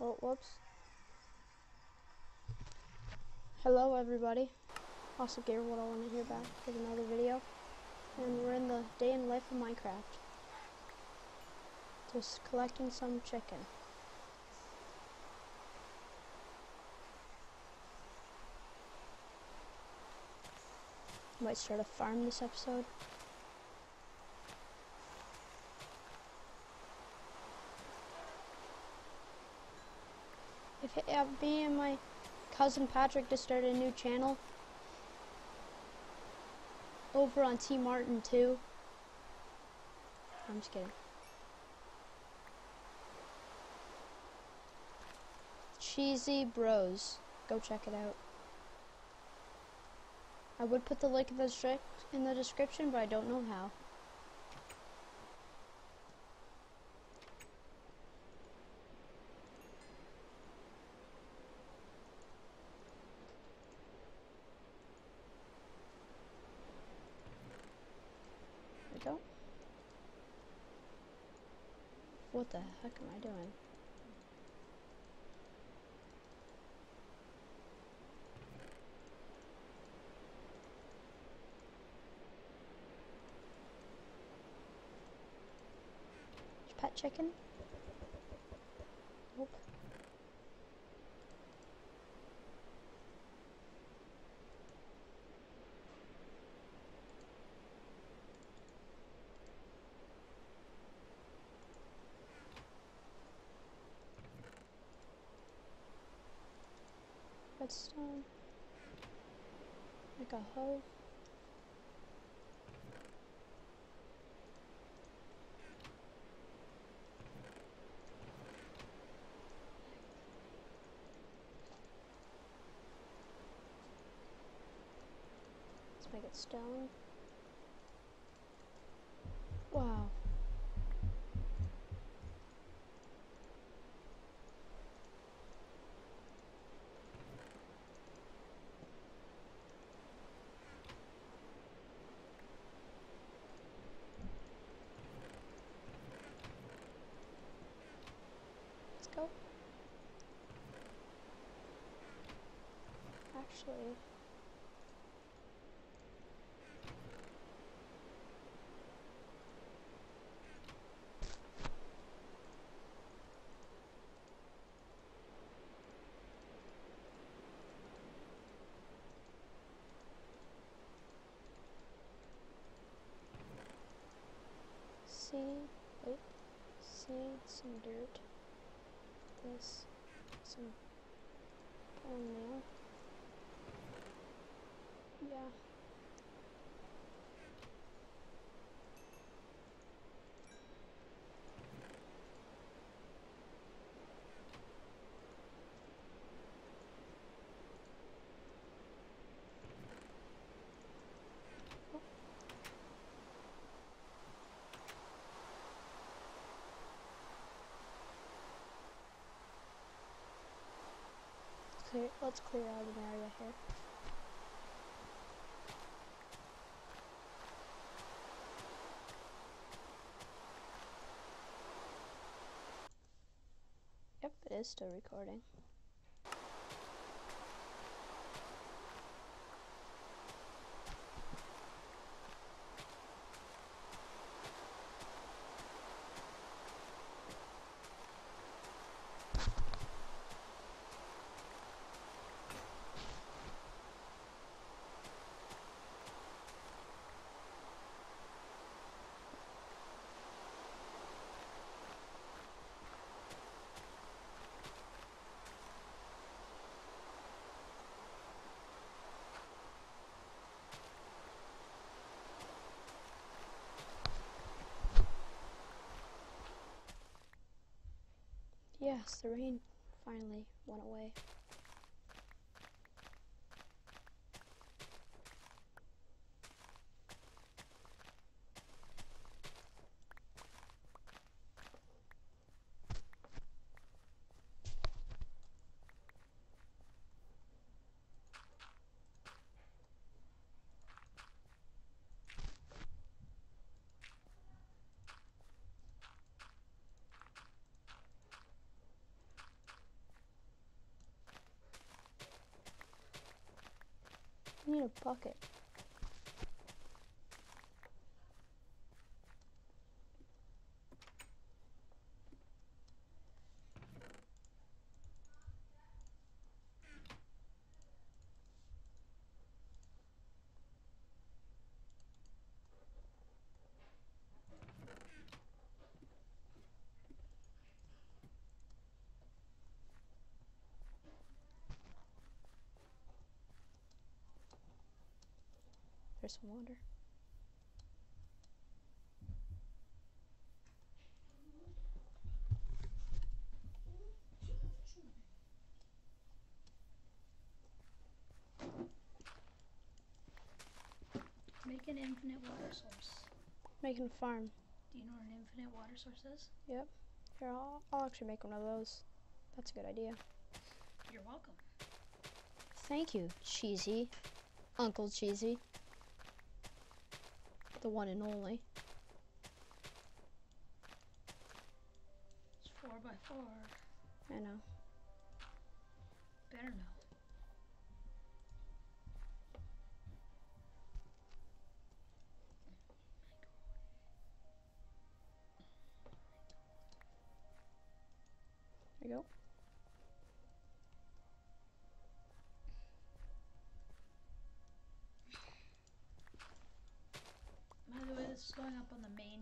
Oh, whoops. Hello, everybody. Also, Gabriel, what I want to hear back with another video. And we're in the day in life of Minecraft. Just collecting some chicken. Might start a farm this episode. Uh, me and my cousin Patrick just started a new channel over on T Martin too. I'm just kidding. Cheesy Bros. Go check it out. I would put the link in the, in the description, but I don't know how. go. What the heck am I doing? Pet chicken? Nope. redstone. Hoe. Let's make it stone. Wow. go. Actually, seed, wait, seed, some dirt this some bone meal. Yeah. clear, let's clear out an area here. Yep, it is still recording. Yes, the rain finally went away. need a bucket. Water. Make an infinite water source. Making a farm. Do you know what an infinite water source is? Here, I'll, I'll actually make one of those. That's a good idea. You're welcome. Thank you, Cheesy. Uncle Cheesy. The one and only. It's four by four. I know. Better know.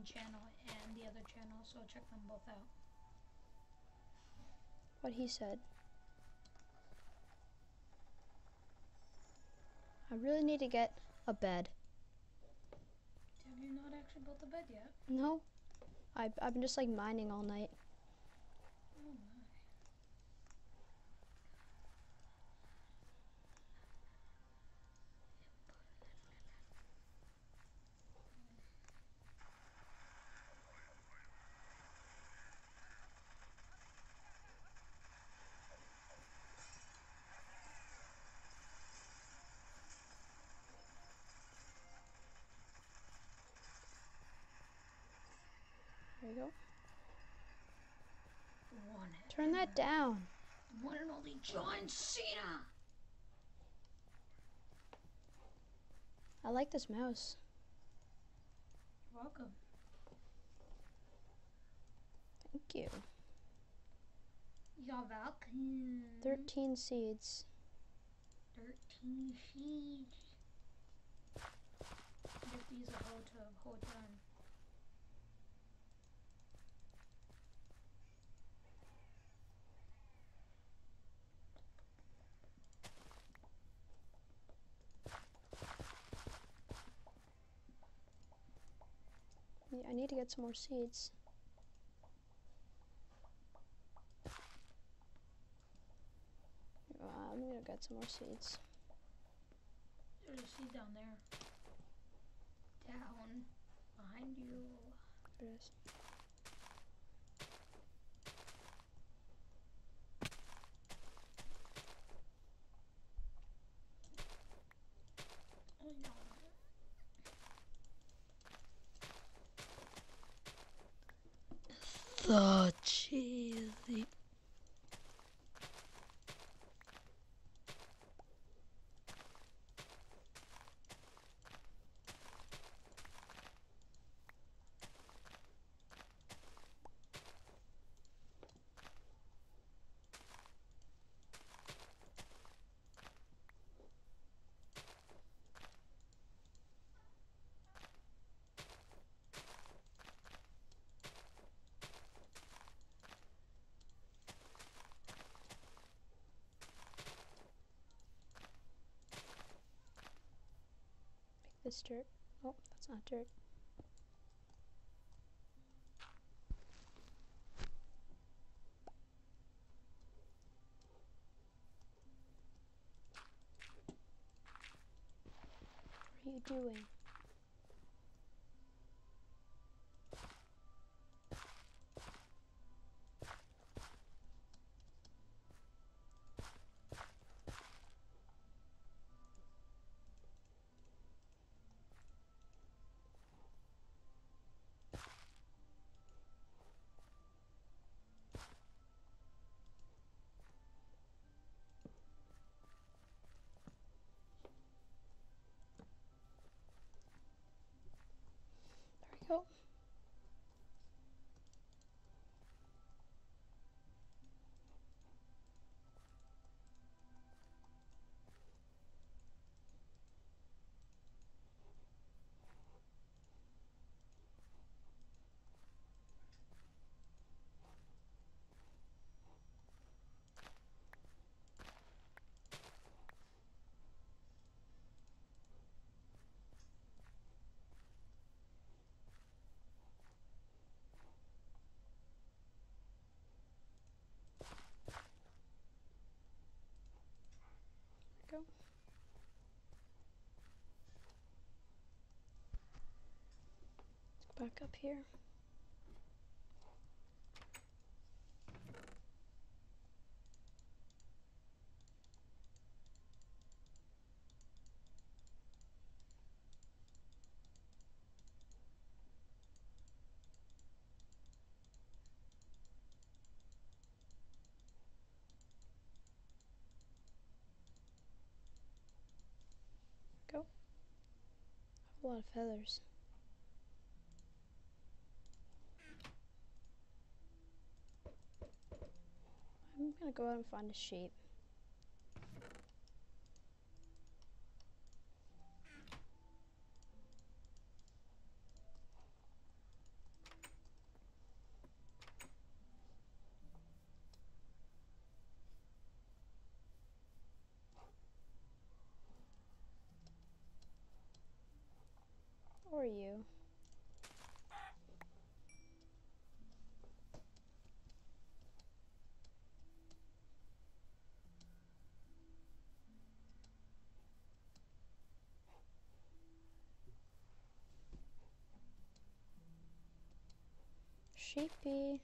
Main channel and the other channel, so check them both out. What he said. I really need to get a bed. Have you not actually built the bed yet? No. I, I've been just like mining all night. Oh my. There you go. One. Turn that down. One and only John Cena. I like this mouse. You're welcome. Thank you. You're welcome. 13 seeds. 13 sheets. Get these a whole to whole ton. Yeah, I need to get some more seeds. Uh, I'm gonna get some more seeds. There's a seed down there. Down. Behind you. There it is. Oh no. The cheesy. This dirt. Oh, that's not dirt. What are you doing? Cool. Up here. Go. A lot of feathers. I'm gonna go out and find a sheep. Or you. Sheepy.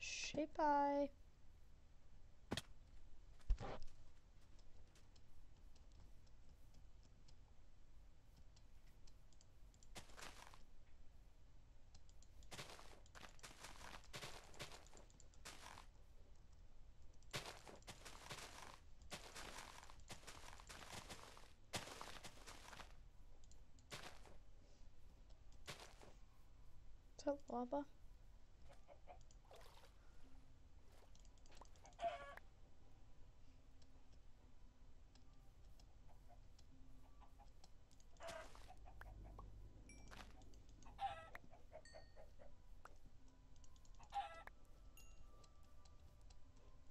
Sheepy. Is that lava?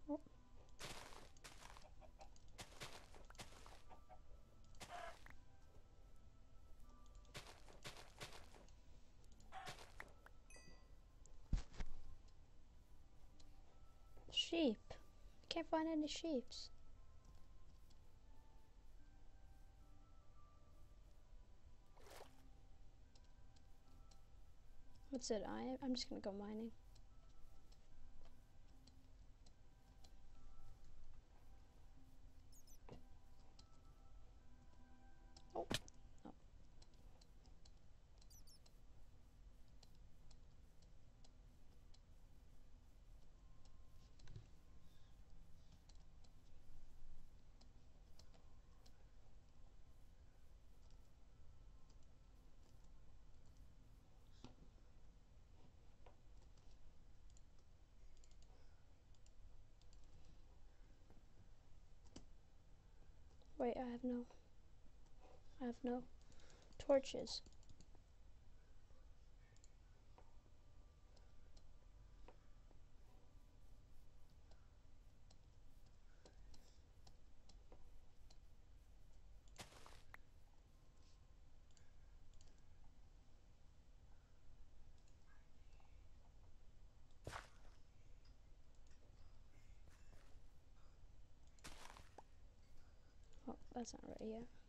Oh. Sheep. Can't find any sheeps. What's it? I I'm just gonna go mining. Wait, I have no. I have no torches. Oh, that's not right yet.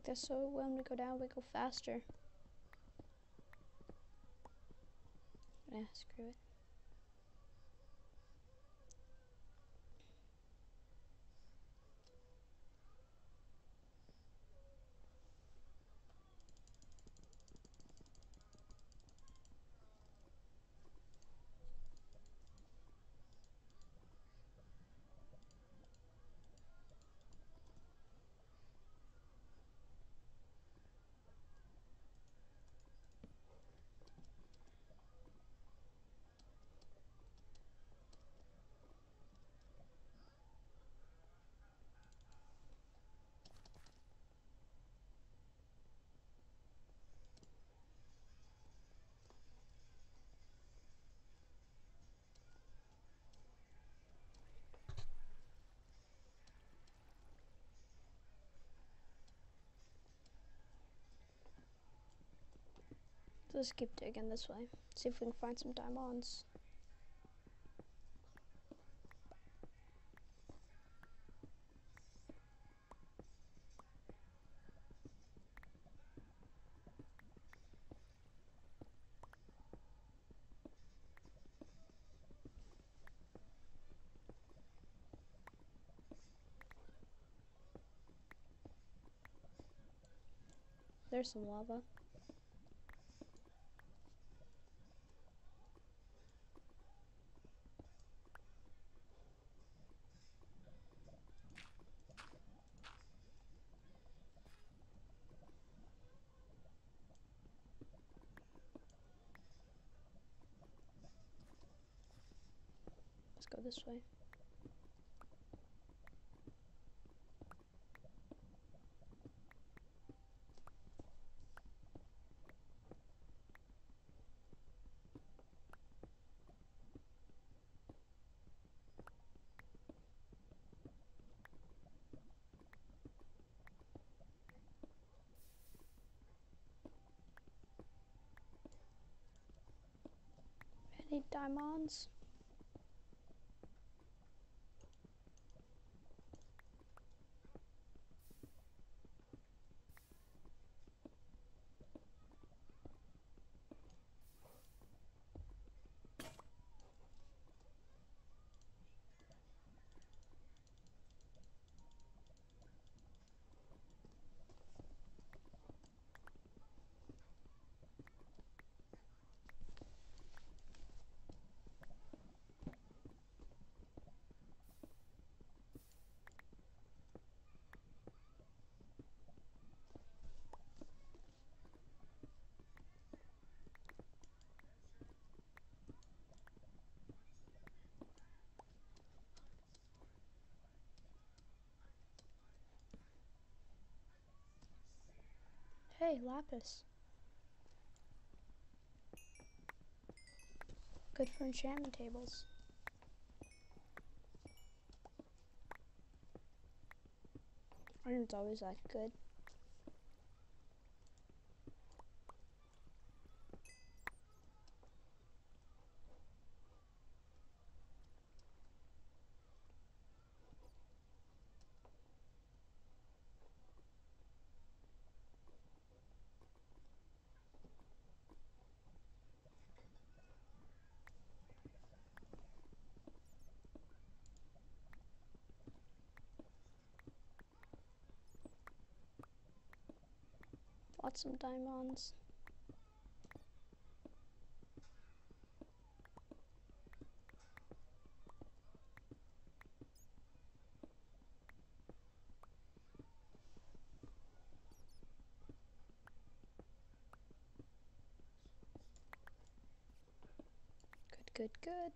Like this so when we go down we go faster. Yeah, screw it. Let's keep digging this way. See if we can find some diamonds. There's some lava. This way. Any diamonds? Lapis. Good for enchantment tables. Iron's always that good. Lots of diamonds. Good, good, good.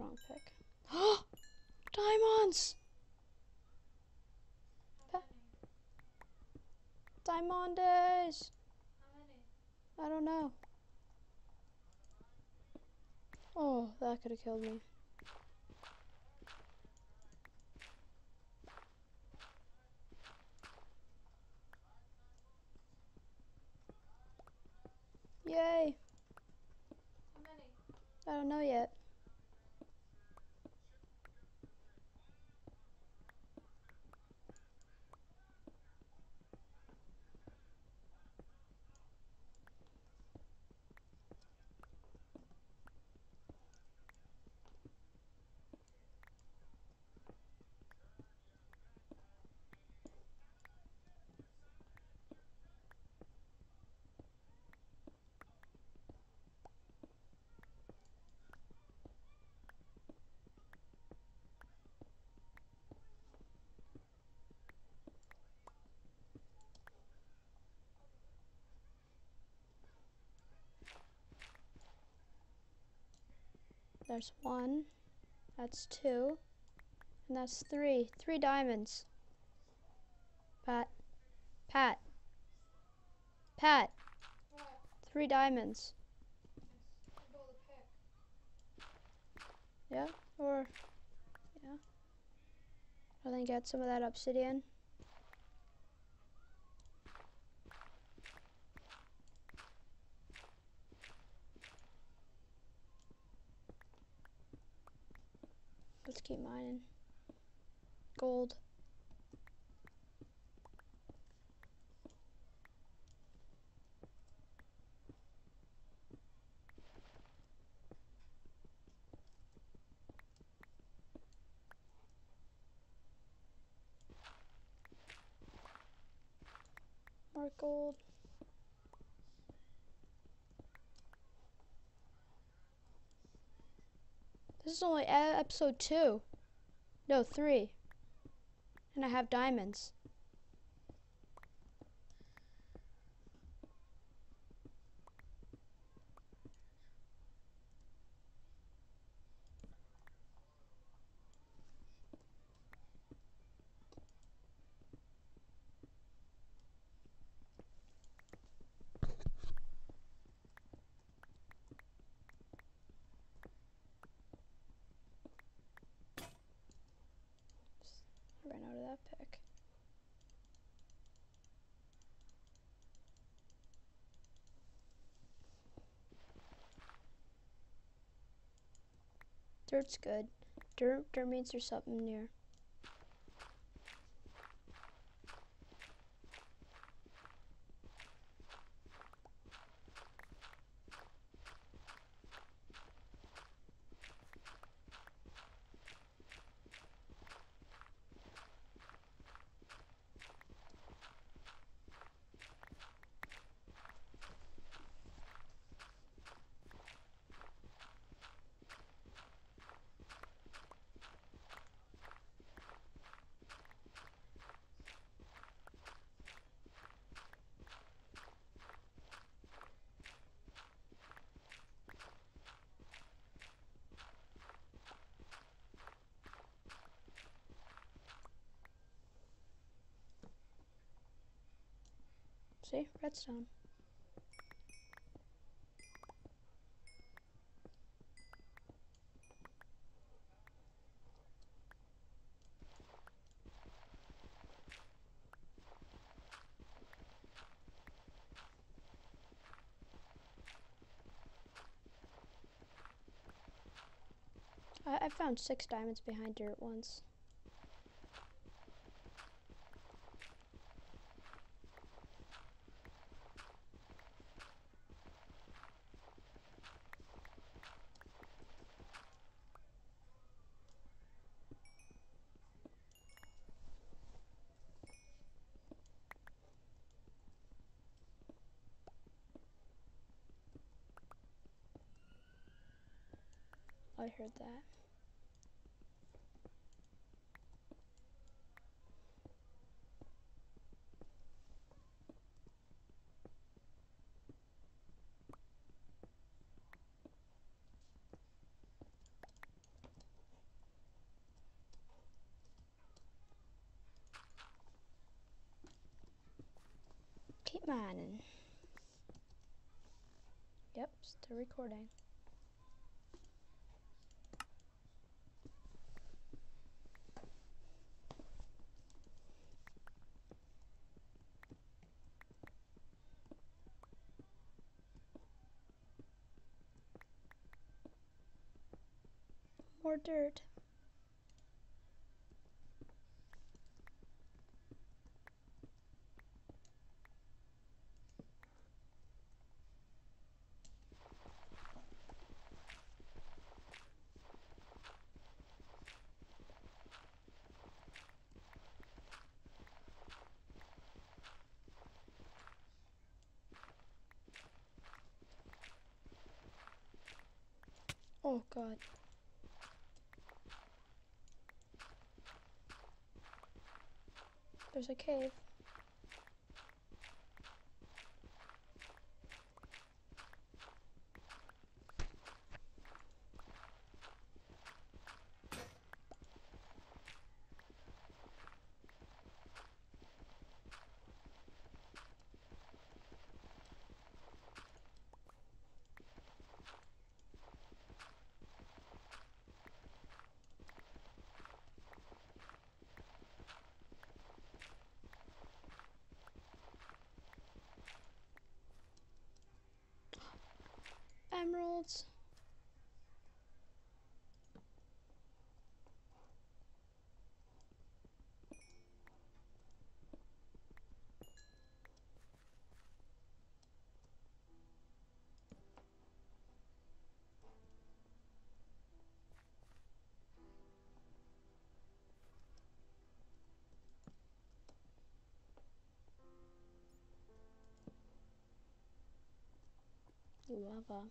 Wrong pick. Diamonds! Diamondes! I don't know. Oh, that could have killed me. Yay! I don't know yet. There's one. That's two. And that's three. Three diamonds. Pat. Pat. Pat. Three diamonds. Yeah? Or, yeah. I then get some of that obsidian. Let's keep mining. Gold. More gold. This is only episode two. No, three. And I have diamonds. I ran out of that pick. Dirt's good. Dirt, dirt means there's something near. See? Redstone. I, I found six diamonds behind dirt once. heard that. Keep mining. Yep, still recording. Dirt. Oh god. There's a cave. Emeralds. Lava.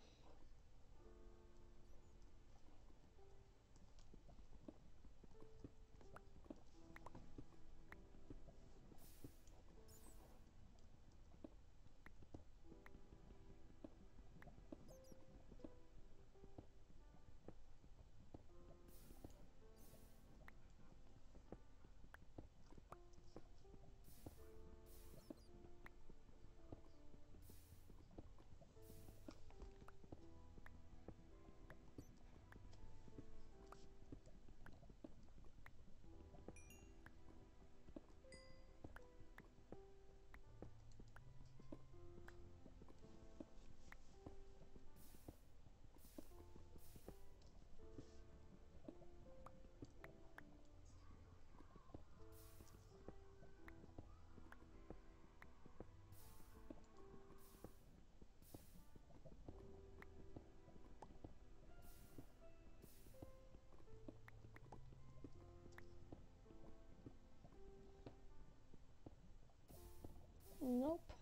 Nope.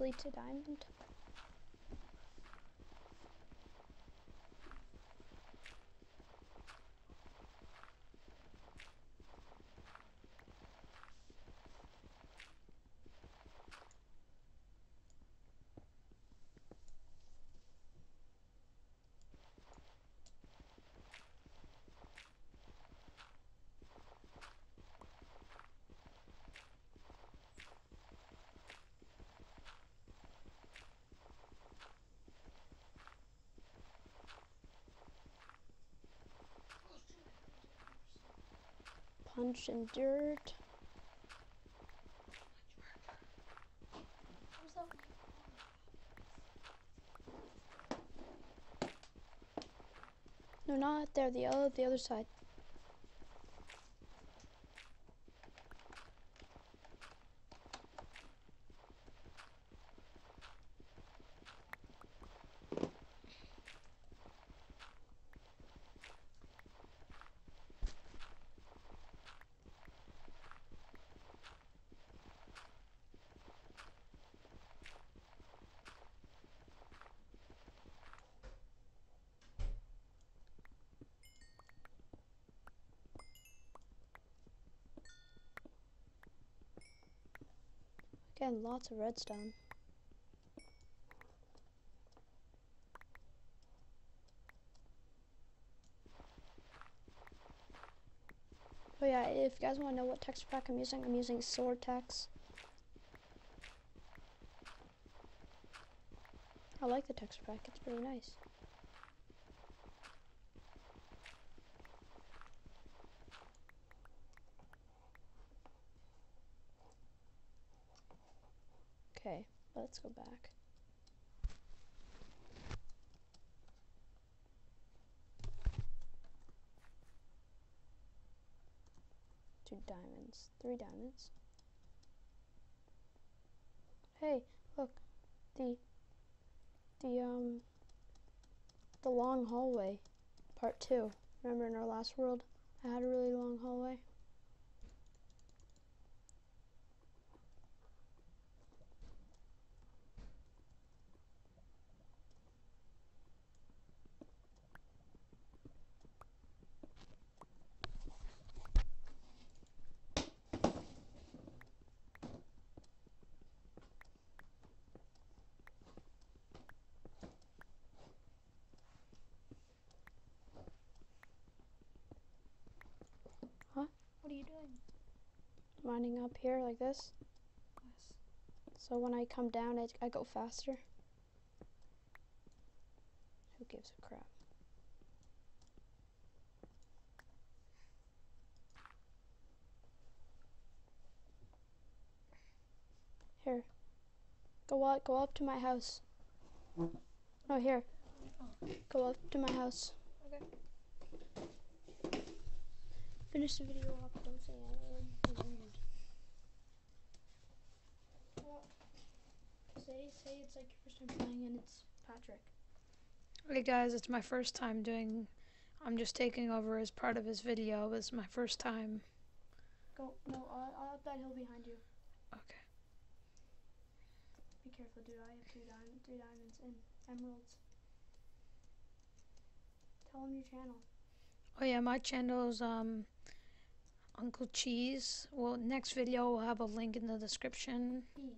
Lead to diamond? Punch and dirt. No, not there. The other, the other side. Getting lots of redstone. Oh yeah, if you guys want to know what texture pack I'm using, I'm using Soartex. I like the texture pack, it's pretty nice. Okay, let's go back. Two diamonds, three diamonds. Hey, look, the the um the long hallway, part two. Remember in our last world, I had a really long hallway. What are you doing? Mining up here like this, Yes. so when I come down, I, I go faster. Who gives a crap? Here. Go up, go up to my house. No, here. Go up to my house. Okay. Finish the video off. Don't say anything. It's weird. Say, say it's like your first time playing and it's Patrick. Hey guys, it's my first time doing. I'm just taking over as part of his video. It's my first time. Go. No, I'll, I'll have that hill behind you. Okay. Be careful, dude. I have two diamond, three diamonds and emeralds. Tell him your channel. Oh yeah, my channel's um Uncle Cheese. Well, next video will have a link in the description. E.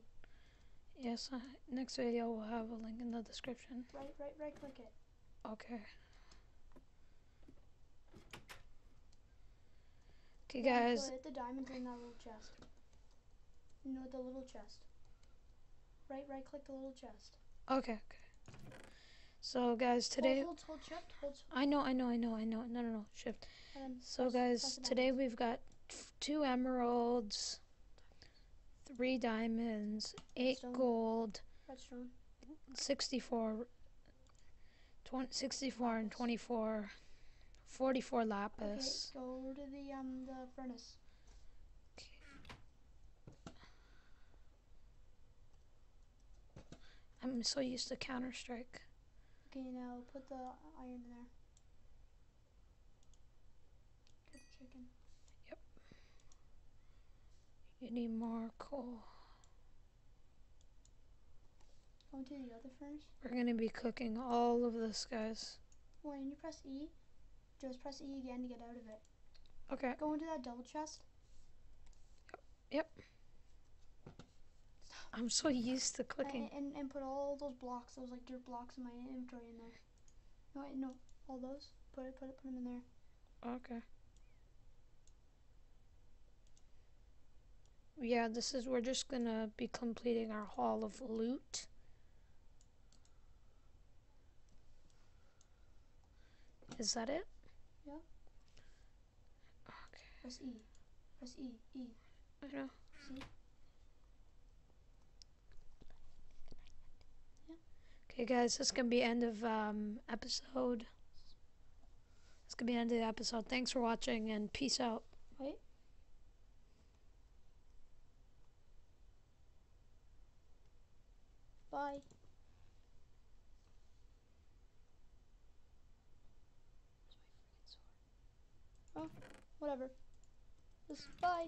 Yes, uh, next video will have a link in the description. Right, right, right. Click it. Okay. Okay, guys. hit the diamonds in that little chest. You know the little chest. Right, right. Click the little chest. Okay, okay. So, guys, today. Hold, hold, hold shift. Hold. s- I know, I know, I know, I know. No, no, no. Shift. So, guys, today we've got two emeralds, three diamonds, eight Redstone. gold, Redstone. 64, 20, 64 and Lapis. 24, 44 Okay, lapis. go to the um the furnace. I'm so used to Counter Strike. Okay, now put the iron in there. Get the chicken. You need more coal. Go into the other furnace. We're gonna be cooking all of this, guys. When you press E, just press E again to get out of it. Okay. Go into that double chest. Yep. Stop. I'm so used to a- cooking. And, and put all those blocks, those like dirt blocks in my inventory in there. No, wait, no, all those. Put it, put it, put them in there. Okay. Yeah, this is, we're just gonna be completing our haul of loot. Is that it? Yeah. Okay, Press E. Press E. E. I know. See? Okay, guys, this is gonna be end of um episode. It's gonna be end of the episode. Thanks for watching and peace out. Wait. Bye. Oh, whatever. Bye.